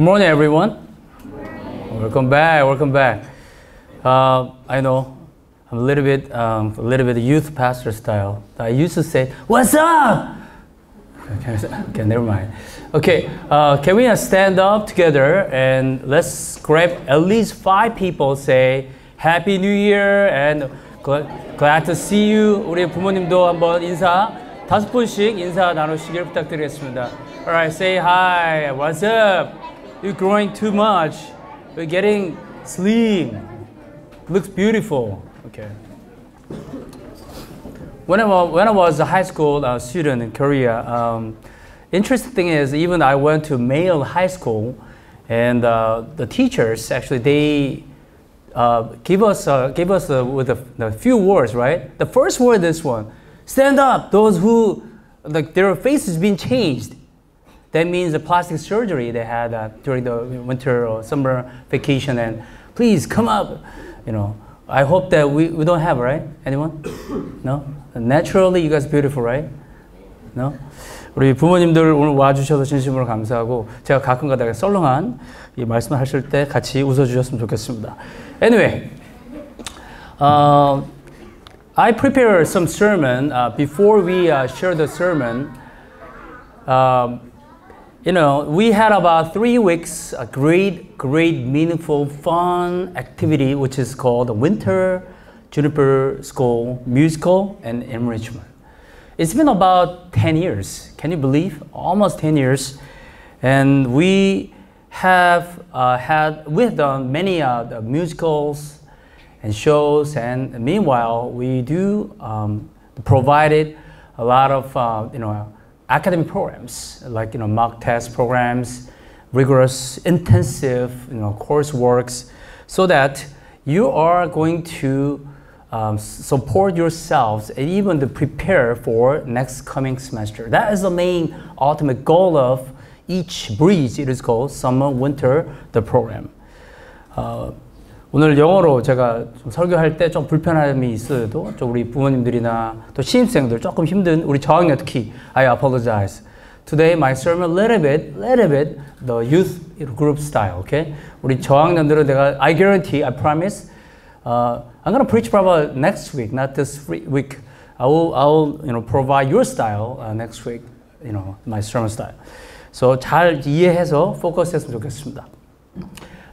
Good morning, everyone. Welcome back. Welcome back. Uh, I know I'm a little bit, um, a little bit youth pastor style. I used to say, "What's up?" Okay, okay never mind. Okay, uh, can we uh, stand up together and let's grab at least five people. Say Happy New Year and glad, glad to see you. 우리 부모님도 한번 인사 다섯 분씩 인사 나누시길 부탁드리겠습니다. Alright, say hi. What's up? You're growing too much. You're getting slim. Looks beautiful. Okay. When I was, when I was a high school uh, student in Korea, um, interesting thing is even I went to male high school, and uh, the teachers actually they uh, give us uh, give us uh, with a, a, few words, right? The first word this one, stand up. Those who like their face has been changed. That means the plastic surgery they had uh, during the winter or summer vacation, and please come up. You know, I hope that we, we don't have right. Anyone? No. Naturally, you guys beautiful, right? No. 우리 부모님들 오늘 와주셔서 진심으로 감사하고 제가 가끔가다 썰렁한 이 말씀을 하실 때 같이 웃어주셨으면 좋겠습니다. Anyway, uh, I prepared some sermon uh, before we uh, share the sermon. Um, you know, we had about three weeks a great, great, meaningful, fun activity which is called the Winter Juniper School Musical and Enrichment. It's been about 10 years. Can you believe? Almost 10 years. And we have uh, had, we've done many uh, the musicals and shows. And meanwhile, we do um, provided a lot of, uh, you know, academic programs, like, you know, mock test programs, rigorous, intensive, you know, courseworks, so that you are going to um, support yourselves and even to prepare for next coming semester. That is the main ultimate goal of each breeze. It is called summer, winter, the program. Uh, 오늘 영어로 제가 좀 설교할 때 좀 불편함이 있어도 좀 우리 부모님들이나 또 신입생들 조금 힘든 우리 저학년 특히 I apologize. Today my sermon little bit, little bit the youth group style. Okay? 우리 저학년들은 내가 I guarantee, I promise. Uh, I'm gonna preach probably next week, not this week. I will, I will, you know, provide your style uh, next week. You know, my sermon style. So 잘 이해해서 포커스했으면 좋겠습니다.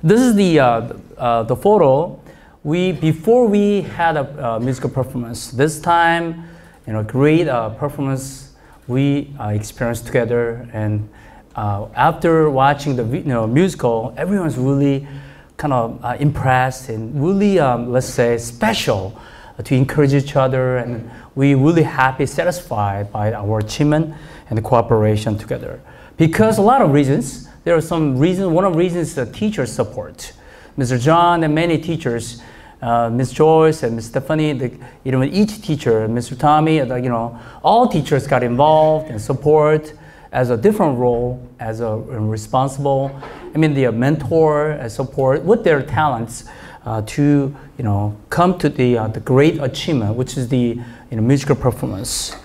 This is the uh, uh, the photo. We before we had a uh, musical performance. This time, you know, great uh, performance we experienced together. And after watching the you know, musical, everyone's really kind of impressed and really, um, let's say, special to encourage each other. And we really happy, satisfied by our achievement and cooperation together. Because a lot of reasons there are some reasons. One of the reasons is the teacher support. Mr. John and many teachers, uh, Ms. Joyce and Ms. Stephanie, the, you know, each teacher, Mr. Tommy, the, you know, all teachers got involved and support as a different role, as a responsible, I mean, the mentor and support with their talents uh, to, you know, come to the, uh, the great achievement, which is the, you know, musical performance.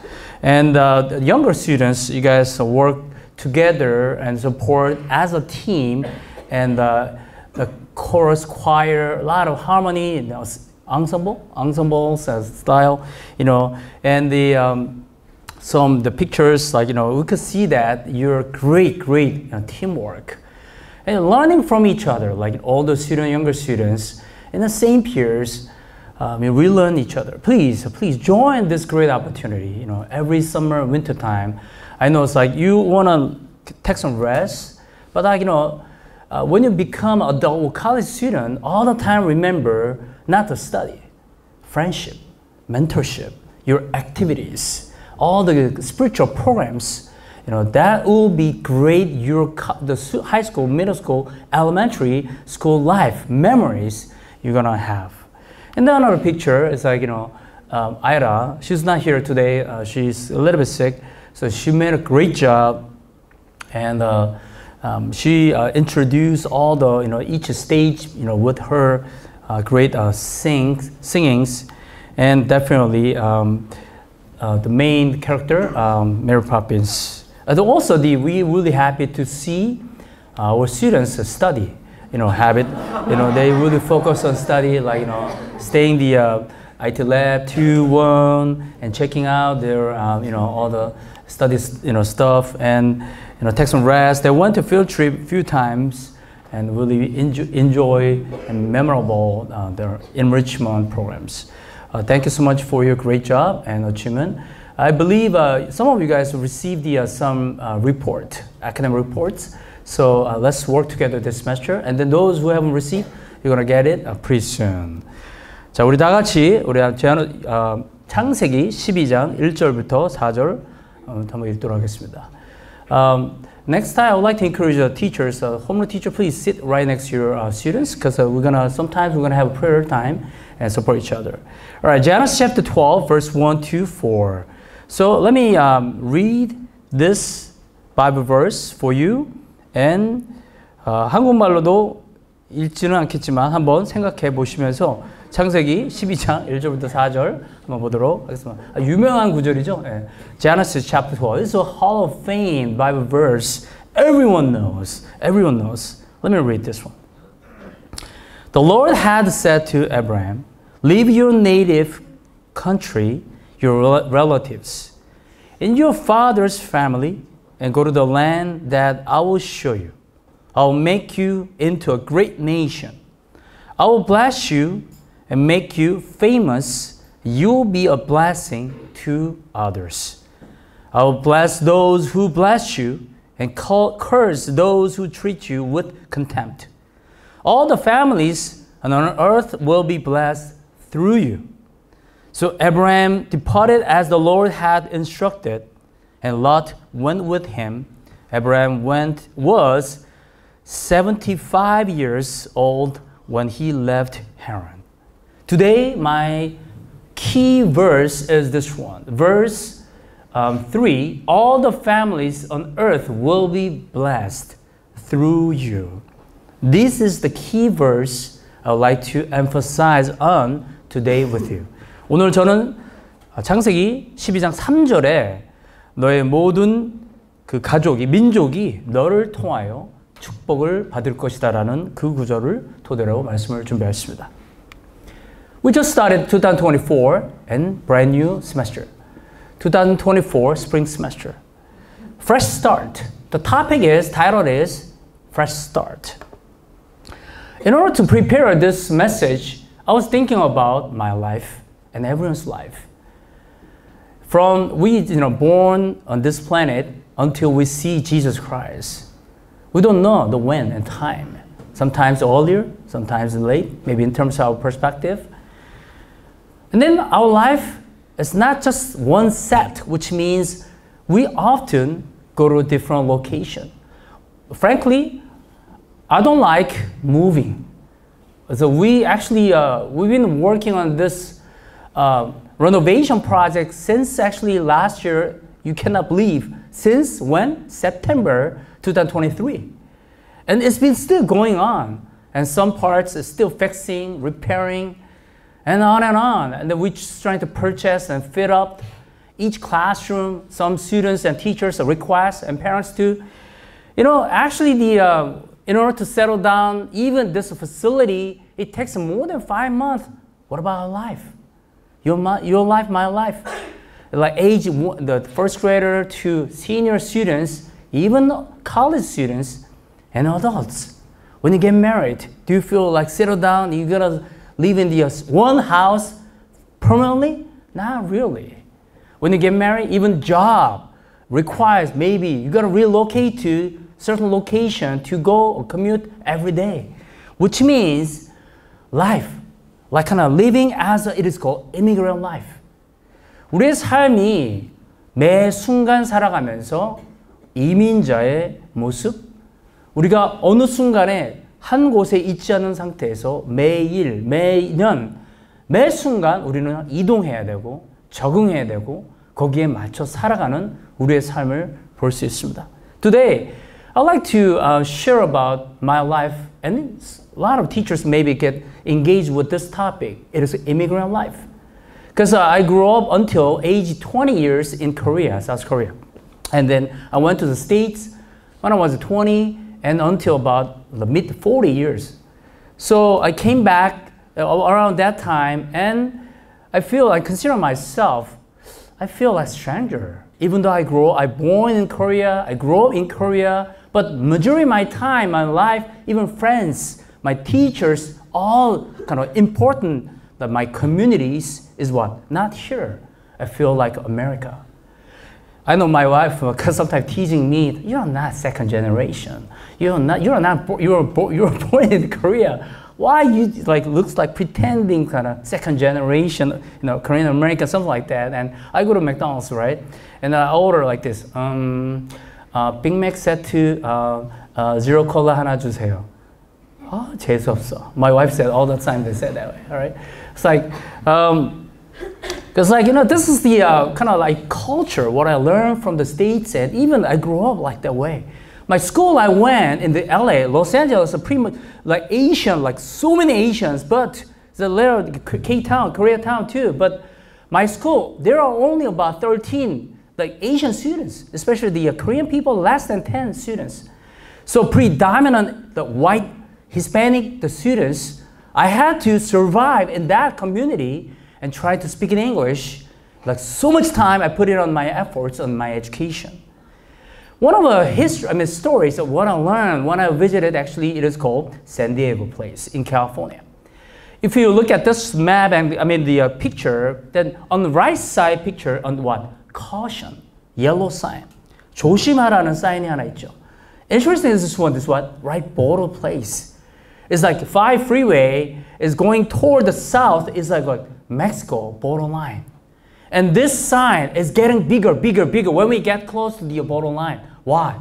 And uh, the younger students, you guys work together and support as a team and uh, the chorus choir a lot of harmony you know, ensemble ensembles as style you know and the um, some the pictures like you know we could see that you're great great you know, teamwork and learning from each other like all the student younger students and the same peers um, we learn each other. Please please join this great opportunity you know every summer winter time I know it's like you want to take some rest, but like, you know, uh, when you become adult college student, all the time remember not to study, friendship, mentorship, your activities, all the spiritual programs, you know, that will be great your the high school, middle school, elementary school life memories you're gonna have. And then another picture is like, you know, um, Ira, she's not here today, uh, she's a little bit sick, so she made a great job, and uh, um, she uh, introduced all the you know each stage you know with her uh, great uh, sing singings, and definitely um, uh, the main character um, Mary Poppins. And also, the we really happy to see our students study, you know, habit. You know, they really focus on study, like you know, staying the uh, IT lab two one and checking out their, um, you know, all the studies, you know, stuff and you know, take some rest. They went to field trip a few times and really enjoy, enjoy and memorable uh, their enrichment programs. Uh, thank you so much for your great job and achievement. I believe uh, some of you guys received the, uh, some uh, report, academic reports. So uh, let's work together this semester. And then those who haven't received, you're gonna get it pretty soon. 자, 우리 다 같이 우리 제한, 어, 창세기 12장 1절부터 4절 어, 한번 읽도록 하겠습니다. Um, next time, I would like to encourage the teachers, uh, home teacher, please sit right next to your uh, students because uh, we're gonna sometimes we're gonna have a prayer time and support each other. All right, Genesis chapter 12, verse 1 to 4. So let me um, read this Bible verse for you, and uh, 한국말로도 읽지는 않겠지만 한번 생각해 보시면서 창세기 12장 1절부터 4절 한번 보도록 하겠습니다. 아, 유명한 구절이죠. 예. Genesis chapter 12. It's a Hall of Fame Bible verse. Everyone knows. Everyone knows. Let me read this one. The Lord had said to Abraham, Leave your native country, your relatives, in your father's family, and go to the land that I will show you. I will make you into a great nation. I will bless you and make you famous. You will be a blessing to others. I will bless those who bless you and curse those who treat you with contempt. All the families on earth will be blessed through you. So Abraham departed as the Lord had instructed, and Lot went with him. Abraham went was 75 years old when he left Haran. Today, my key verse is this one. Verse um, 3 All the families on earth will be blessed through you. This is the key verse I would like to emphasize on today with you. 오늘 저는 창세기 12장 3절에 너의 모든 그 가족이 민족이 너를 통하여 축복을 받을 것이다 라는 그 구절을 토대로 말씀을 준비했습니다. We just started 2024 and brand new semester. 2024 spring semester. Fresh start. The topic is, title is Fresh Start. In order to prepare this message, I was thinking about my life and everyone's life. From we, you know, born on this planet until we see Jesus Christ. We don't know the when and time. Sometimes earlier, sometimes late, maybe in terms of our perspective. And then our life is not just one set, which means we often go to a different location. Frankly, I don't like moving. So we actually, uh, we've been working on this uh, renovation project since actually last year, you cannot believe, since when? September 2023. And it's been still going on. And some parts are still fixing, repairing, and on and on. And we're just trying to purchase and fit up each classroom. Some students and teachers request and parents too. You know, actually, the uh, in order to settle down, even this facility, it takes more than five months. What about our life? Your, your life, my life. Like age, the first grader to senior students, even college students and adults. When you get married, do you feel like settle down? You gotta live in the one house permanently? Not really. When you get married, even job requires maybe you gotta relocate to certain location to go or commute every day, which means life, like kind of living as a, it is called immigrant life. 우리의 삶이 매 순간 살아가면서 이민자의 모습, 우리가 어느 순간에 한 곳에 있지 않은 상태에서 매일, 매년, 매 순간 우리는 이동해야 되고 적응해야 되고 거기에 맞춰 살아가는 우리의 삶을 볼 수 있습니다. Today, I'd like to uh, share about my life and a lot of teachers maybe get engaged with this topic. It is immigrant life. Because uh, I grew up until age 20 years in Korea, South Korea. And then I went to the States when I was 20 and until about the mid 40 years. So I came back uh, around that time and I feel I consider myself, I feel like stranger. Even though I grow, I born in Korea, I grow up in Korea, but majority of my time, my life, even friends, my teachers, all kind of important that my communities is what? Not here. I feel like America. I know my wife because sometimes teasing me, you're not second generation. You're not, you're not, you're, you're born in Korea. Why you like looks like pretending kind of second generation, you know, Korean American, something like that. And I go to McDonald's, right? And I order like this, um, uh, 빅맥 세트, uh, uh, zero 콜라 하나 주세요. 아, 재수없어. My wife said all the time they said that way, all right? It's like, um, because like, you know, this is the uh, kind of like culture, what I learned from the States and even I grew up like that way. My school I went in the LA, Los Angeles, pretty much like Asian, like so many Asians, but the little K-town, Koreatown too. But my school, there are only about 13 like Asian students, especially the uh, Korean people, less than 10 students. So predominant the white Hispanic the students, I had to survive in that community and try to speak in English. Like so much time I put it on my efforts on my education. One of the history, I mean, stories of what I learned when I visited, actually, it is called San Diego Place in California. If you look at this map and I mean the uh, picture, then on the right side picture, on what? Caution, yellow sign. 조심하라는 사인이 하나 있죠. Interesting is this one, this what? Right border place. It's like five freeway is going toward the south. It's like, like Mexico borderline. And this sign is getting bigger, bigger, bigger when we get close to the borderline. Why?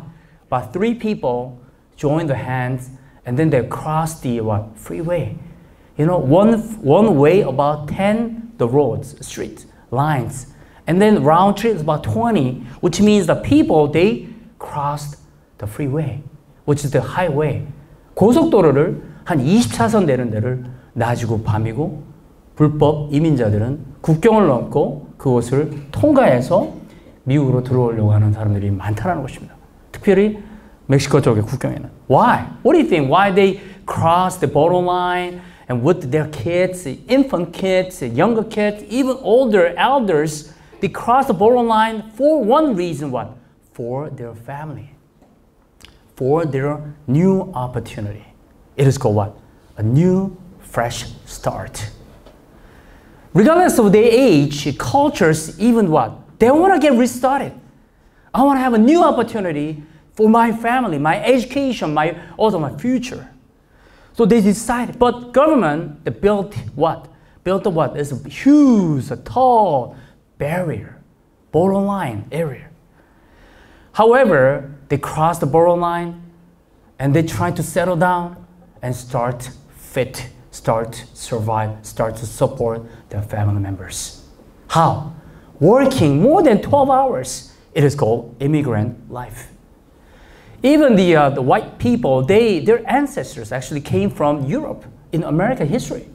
But three people join the hands and then they cross the what, freeway. You know, one, one way about 10 the roads, streets, lines. And then round trip is about 20, which means the people, they crossed the freeway, which is the highway. 고속도로를 한 20차선 되는 데를 낮이고 밤이고 불법 이민자들은 국경을 넘고 그곳을 통과해서 미국으로 들어오려고 하는 사람들이 많다는 것입니다. 특별히 멕시코 쪽의 국경에는. Why? What do you think? Why they cross the borderline and with their kids, infant kids, younger kids, even older elders, they cross the borderline for one reason what? For their family. For their new opportunity. It is called what? A new fresh start. Regardless of their age, cultures, even what? They want to get restarted. I want to have a new opportunity for my family, my education, my also my future. So they decided, but government they built what? Built what? It's a huge, a tall barrier, borderline area. However, they crossed the borderline and they tried to settle down and start fit start survive, start to support their family members. How? Working more than 12 hours. It is called immigrant life. Even the, uh, the white people, they, their ancestors actually came from Europe in American history.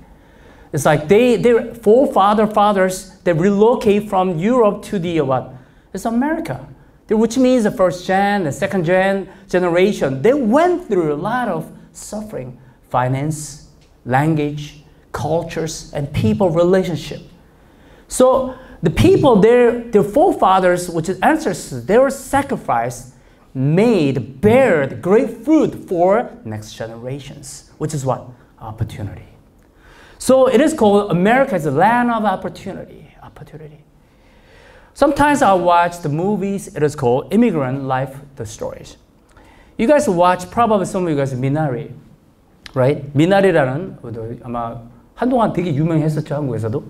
It's like they, their forefather fathers, they relocate from Europe to the uh, what? It's America, which means the first gen, the second gen generation. They went through a lot of suffering, finance, language, cultures, and people relationship. So the people, their, their forefathers, which is ancestors, their sacrifice made, bear the great fruit for next generations, which is what? Opportunity. So it is called America is the land of opportunity. Opportunity. Sometimes I watch the movies, it is called Immigrant Life, the stories. You guys watch, probably some of you guys, Minari right? 미나리라는 아마 한동안 되게 유명했었죠 한국에서도.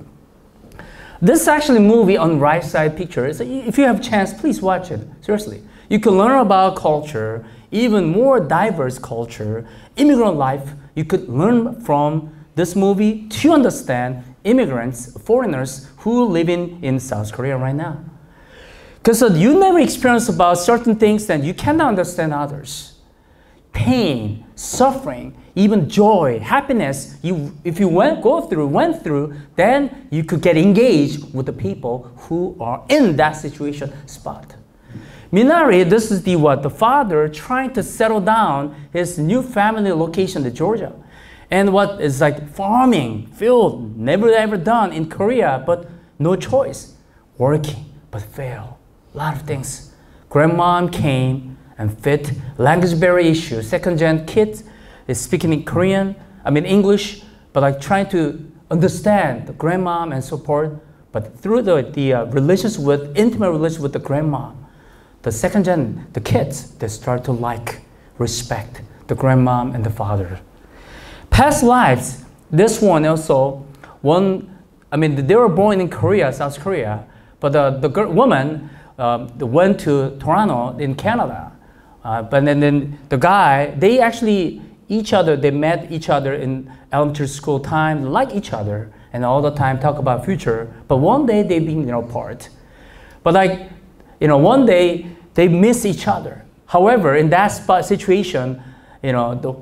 This actually movie on right side picture. if you have chance, please watch it. Seriously, you can learn about culture, even more diverse culture, immigrant life. You could learn from this movie to understand immigrants, foreigners who live in, in South Korea right now. Because you never experience about certain things, then you cannot understand others. Pain, suffering, even joy, happiness, you, if you went, go through, went through, then you could get engaged with the people who are in that situation spot. Minari, this is the what? The father trying to settle down his new family location in Georgia. And what is like farming, field, never ever done in Korea, but no choice. Working, but fail. A lot of things. Grandmom came and fit language barrier issue. Second gen kids is speaking in Korean, I mean English, but like trying to understand the grandmom and support. But through the, the uh, with, intimate relationship with the grandma, the second gen, the kids, they start to like, respect the grandmom and the father. Past lives, this one also, one, I mean, they were born in Korea, South Korea, but the, the girl, woman um, went to Toronto in Canada. Uh, but then, then the guy, they actually, each other, they met each other in elementary school time, like each other, and all the time talk about future. But one day they being, you know, apart. But like, you know, one day they miss each other. However, in that spot situation, you know, the,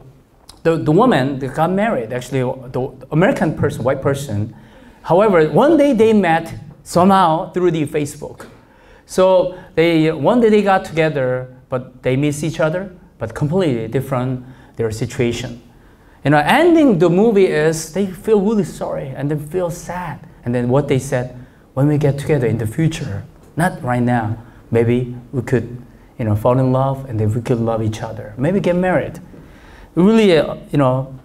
the, the woman that got married, actually, the American person, white person. However, one day they met somehow through the Facebook. So they, one day they got together, but they miss each other, but completely different their situation. You know, ending the movie is they feel really sorry and then feel sad. And then what they said, when we get together in the future, not right now, maybe we could, you know, fall in love and then we could love each other. Maybe get married. Really, uh, you know,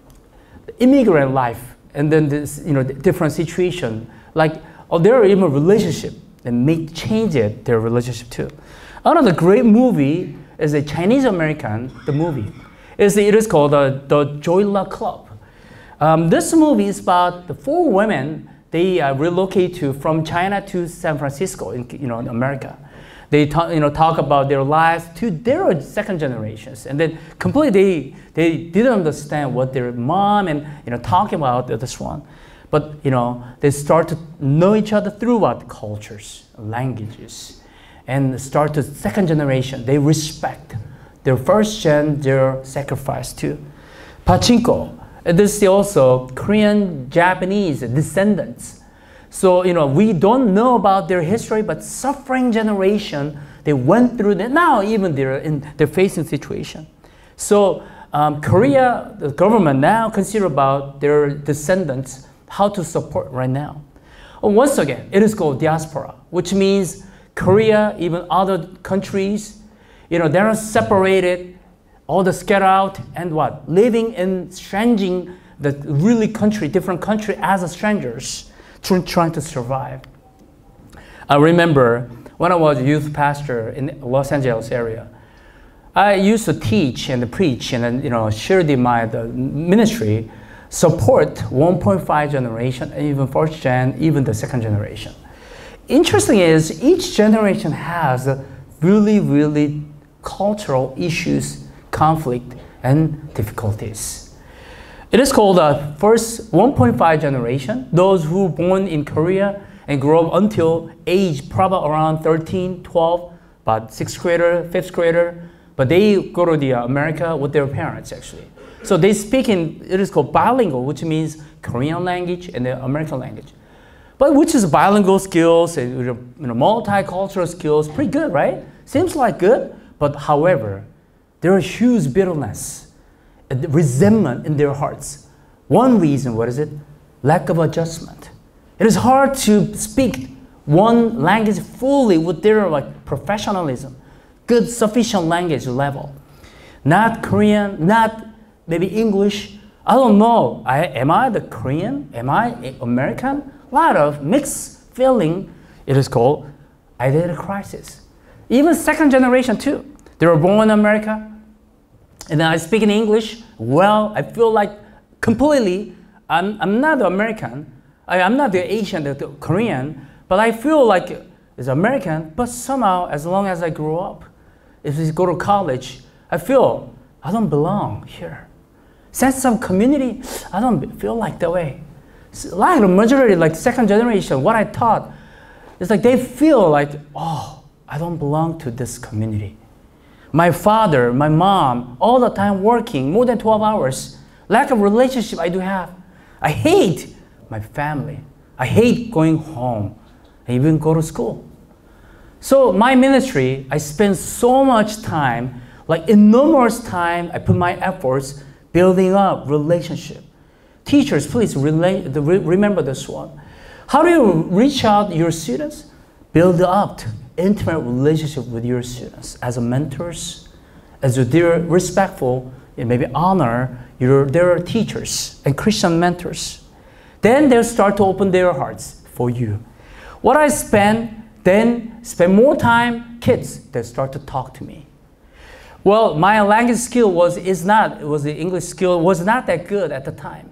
immigrant life and then this, you know, different situation. Like, oh, there are even relationship that may change it, their relationship too. Another great movie is a Chinese American, the movie. It's, it is called the, the Joy Luck Club. Um, this movie is about the four women, they uh, relocate to, from China to San Francisco in, you know, in America. They talk, you know, talk about their lives to their second generations. And then completely, they, they didn't understand what their mom and, you know, talking about this one. But, you know, they start to know each other through what? Cultures, languages. And start to second generation, they respect their first gen, their sacrifice to. Pachinko, this is also Korean, Japanese descendants so, you know, we don't know about their history, but suffering generation, they went through that. Now even they're in they're facing situation. So um, Korea, the government now consider about their descendants how to support right now. once again, it is called diaspora, which means Korea, even other countries, you know, they're separated, all the scatter out, and what? Living in stranging the really country, different country as a strangers trying to survive. I remember when I was a youth pastor in Los Angeles area, I used to teach and preach and you know share the, my the ministry, support 1.5 generation, even first gen, even the second generation. Interesting is each generation has really, really cultural issues, conflict, and difficulties. It is called the first 1.5 generation, those who were born in Korea and grew up until age probably around 13, 12, about sixth grader, fifth grader, but they go to the America with their parents actually. So they speak in, it is called bilingual, which means Korean language and the American language. But which is bilingual skills, and you know, multicultural skills, pretty good, right? Seems like good, but however, there is huge bitterness resentment in their hearts. One reason, what is it? Lack of adjustment. It is hard to speak one language fully with their like professionalism, good sufficient language level. Not Korean, not maybe English. I don't know. I, am I the Korean? Am I American? A lot of mixed feeling. It is called identity crisis. Even second generation too. They were born in America, and I speak in English well. I feel like completely, I'm, I'm not American. I, am not the Asian, the, the Korean, but I feel like it's American, but somehow, as long as I grow up, if I go to college, I feel I don't belong here. Sense of community, I don't feel like that way. Like the majority, like second generation, what I taught, it's like they feel like, oh, I don't belong to this community. My father, my mom, all the time working more than 12 hours. Lack of relationship I do have. I hate my family. I hate going home. I even go to school. So my ministry, I spend so much time, like enormous time, I put my efforts building up relationship. Teachers, please relate, remember this one. How do you reach out your students? Build up intimate relationship with your students as a mentors, as a dear respectful, and maybe honor your their teachers and Christian mentors. Then they'll start to open their hearts for you. What I spend, then spend more time, kids, they start to talk to me. Well, my language skill was is not was the English skill was not that good at the time.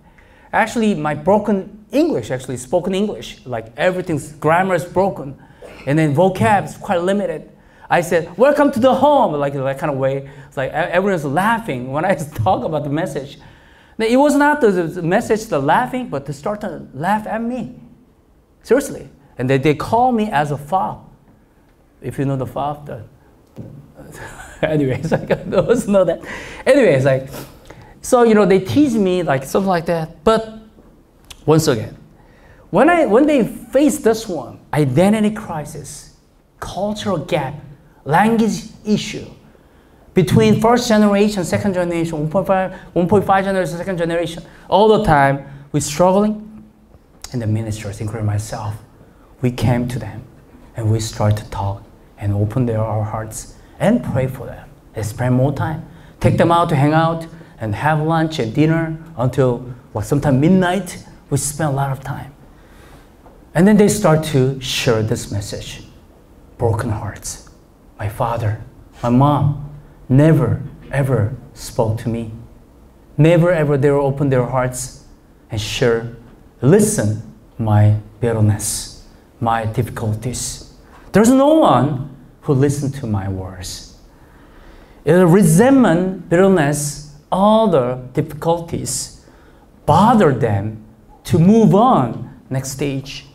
Actually, my broken English, actually spoken English, like everything's grammar is broken, and then vocab is quite limited. I said, "Welcome to the home," like that kind of way. It's like everyone's laughing when I talk about the message. It was not the message the laughing, but to start to laugh at me. Seriously, and they, they call me as a fob. If you know the fob, the anyways, like those know that. Anyways, like so you know they tease me like something like that. But once again, when I when they face this one, identity crisis, cultural gap, language issue between first generation, second generation, 1.5, 1.5 generation, second generation, all the time we're struggling. And the ministers, including myself, we came to them and we started to talk and open their our hearts and pray for them and spend more time. Take them out to hang out and have lunch and dinner until well, sometime midnight. We spend a lot of time. And then they start to share this message. Broken hearts. My father, my mom never ever spoke to me. Never ever they will open their hearts and share, listen my bitterness, my difficulties. There's no one who listened to my words resentment, bitterness, all the difficulties bother them to move on next stage.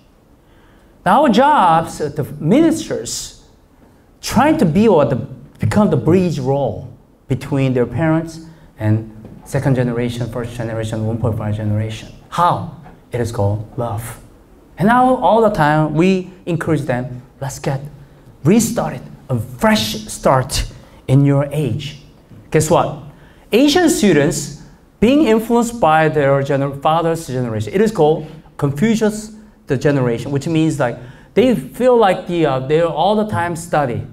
Our jobs, the ministers, trying to be or the, become the bridge role between their parents and second generation, first generation, 1.5 generation. How? It is called love. And now all the time we encourage them, let's get restarted, a fresh start in your age. Guess what? Asian students being influenced by their gener- father's generation, it is called Confucius the generation, which means like they feel like the, uh, they're all the time study.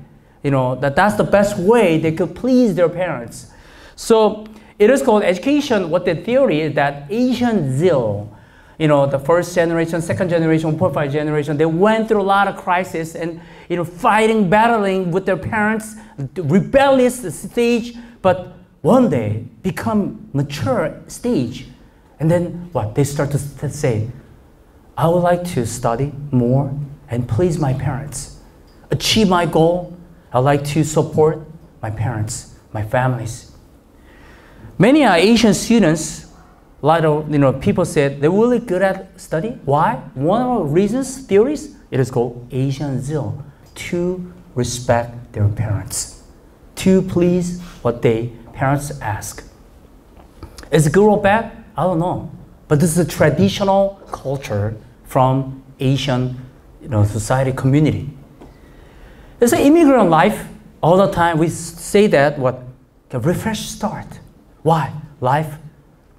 You know, that that's the best way they could please their parents. So it is called education. What the theory is that Asian zeal, you know, the first generation, second generation, 1.5 generation, they went through a lot of crisis and, you know, fighting, battling with their parents, rebellious stage, but one day become mature stage. And then what? They start to say, I would like to study more and please my parents, achieve my goal. I'd like to support my parents, my families. Many Asian students, a lot of you know, people said they're really good at study. Why? One of the reasons, theories, it is called Asian zeal, to respect their parents to please what their parents ask. Is it good or bad? I don't know. But this is a traditional culture from Asian you know, society community. It's an immigrant life. All the time we say that what the refresh start. Why? Life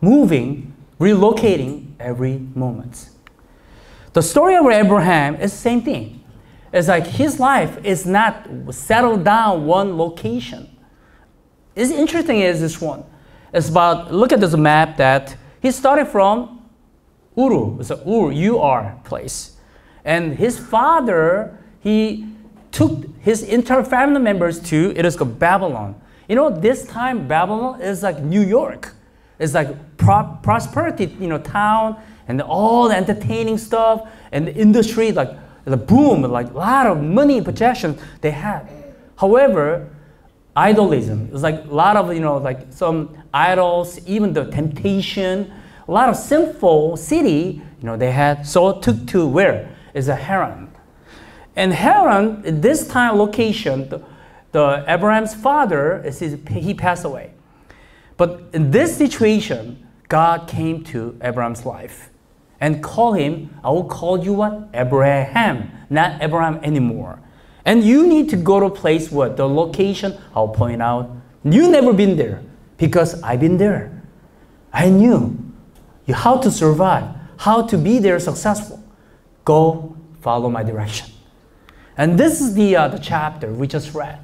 moving, relocating every moment. The story of Abraham is the same thing. It's like his life is not settled down one location. It's interesting is this one. It's about, look at this map that he started from Uru. It's a Ur, U-R place. And his father, he took his entire family members to, it is called Babylon. You know, this time Babylon is like New York. It's like pro- prosperity, you know, town and all the entertaining stuff and the industry, like the boom, like a lot of money possessions they had. However, idolism, was like a lot of, you know, like some idols, even the temptation, a lot of sinful city, you know, they had, so took to where? Is a Haran. And Haran, in this time location, the, the Abraham's father, is his, he passed away. But in this situation, God came to Abraham's life and call him, I will call you what? Abraham, not Abram anymore. And you need to go to a place where the location I'll point out. You never been there because I've been there. I knew how to survive, how to be there successful. Go follow my direction. And this is the, uh, the chapter we just read.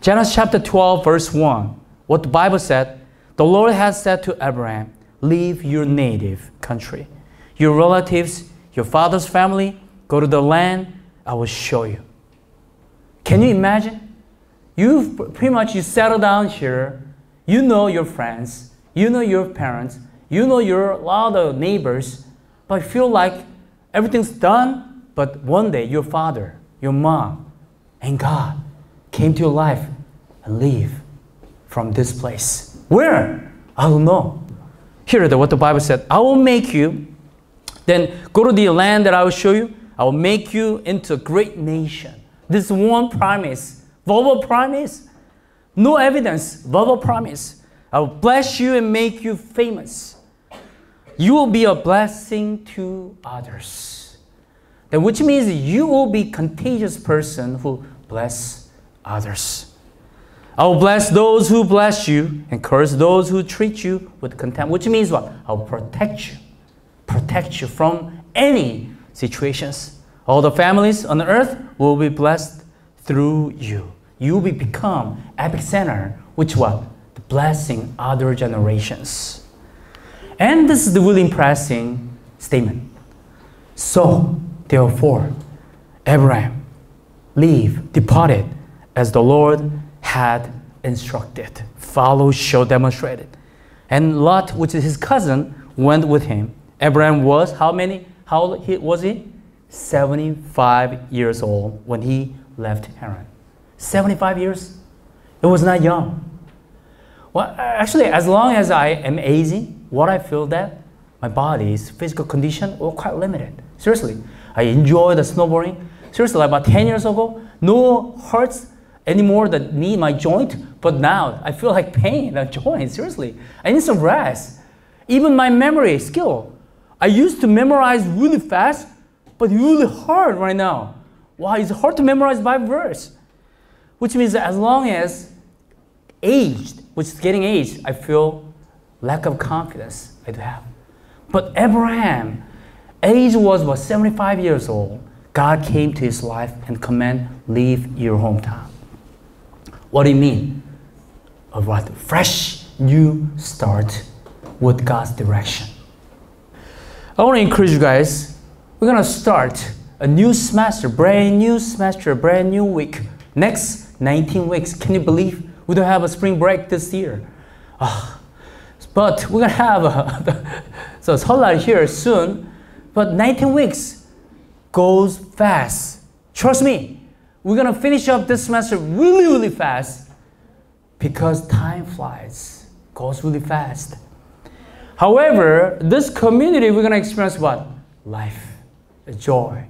Genesis chapter 12, verse 1. What the Bible said, the Lord has said to Abraham, Leave your native country, your relatives, your father's family, go to the land I will show you. Can you imagine? You've pretty much you settle down here. You know your friends. You know your parents. You know your lot of neighbors. But feel like everything's done. But one day your father, your mom, and God came to your life and leave from this place. Where? I don't know. Here is what the Bible said. I will make you, then go to the land that I will show you. I will make you into a great nation. This one promise, verbal promise, no evidence, verbal promise. I will bless you and make you famous. You will be a blessing to others. Then which means you will be contagious person who bless others. I will bless those who bless you and curse those who treat you with contempt, which means what? I will protect you, protect you from any situations. All the families on the earth will be blessed through you. You will become epicenter, which what? The blessing other generations. And this is the really impressing statement. So, therefore, Abraham leave, departed, as the Lord had instructed. Follow, show, demonstrated. And Lot, which is his cousin, went with him. Abraham was how many? How old was he? 75 years old when he left Haran. 75 years? It was not young. Well, actually, as long as I am aging, what I feel that my body's physical condition was quite limited. Seriously, I enjoy the snowboarding. Seriously, about 10 years ago, no hurts anymore that knee, my joint, but now I feel like pain in the joint. Seriously, I need some rest. Even my memory skill, I used to memorize really fast but really hard right now. Why? It's hard to memorize by verse. Which means that as long as aged, which is getting aged, I feel lack of confidence I do have. But Abraham, age was what 75 years old. God came to his life and command, leave your hometown. What do you mean? A? Fresh new start with God's direction. I want to encourage you guys we're gonna start a new semester, brand new semester, brand new week. Next 19 weeks. Can you believe we don't have a spring break this year? Oh, but we're gonna have a, so lot here soon. But 19 weeks goes fast. Trust me, we're gonna finish up this semester really, really fast because time flies, goes really fast. However, this community we're gonna experience what? Life joy,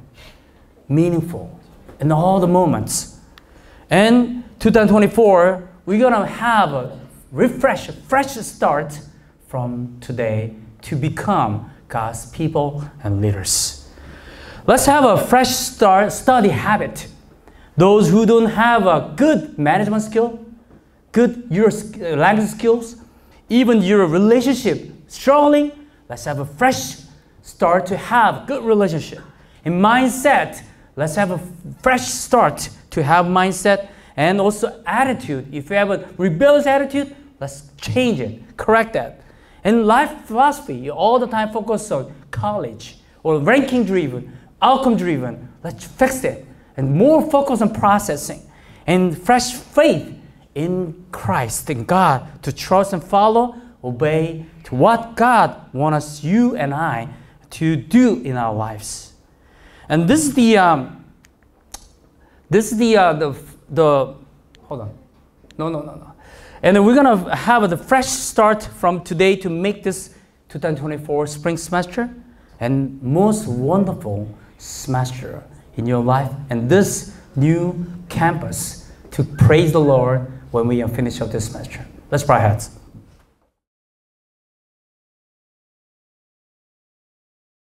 meaningful in all the moments. And 2024, we're gonna have a refresh, a fresh start from today to become God's people and leaders. Let's have a fresh start study habit. Those who don't have a good management skill, good your uh, language skills, even your relationship struggling, let's have a fresh start to have good relationship. In mindset, let's have a fresh start to have mindset and also attitude. If you have a rebellious attitude, let's change it, correct that. In life philosophy, you all the time focus on college or ranking driven, outcome driven. Let's fix it and more focus on processing and fresh faith in Christ, in God, to trust and follow, obey to what God wants you and I to do in our lives. And this is the, um, this is the, uh, the, the, hold on. No, no, no, no. And then we're going to have the fresh start from today to make this 2024 spring semester and most wonderful semester in your life and this new campus to praise the Lord when we finish up this semester. Let's pray heads.